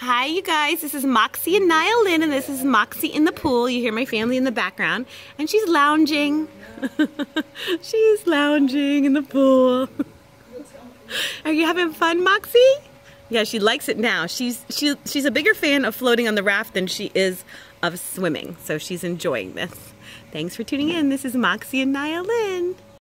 Hi, you guys. This is Moxy and Nyle Lynn, and this is Moxy in the pool. You hear my family in the background, and she's lounging. she's lounging in the pool. Are you having fun, Moxy? Yeah, she likes it now. She's she she's a bigger fan of floating on the raft than she is of swimming, so she's enjoying this. Thanks for tuning in. This is Moxy and Nyle Lynn.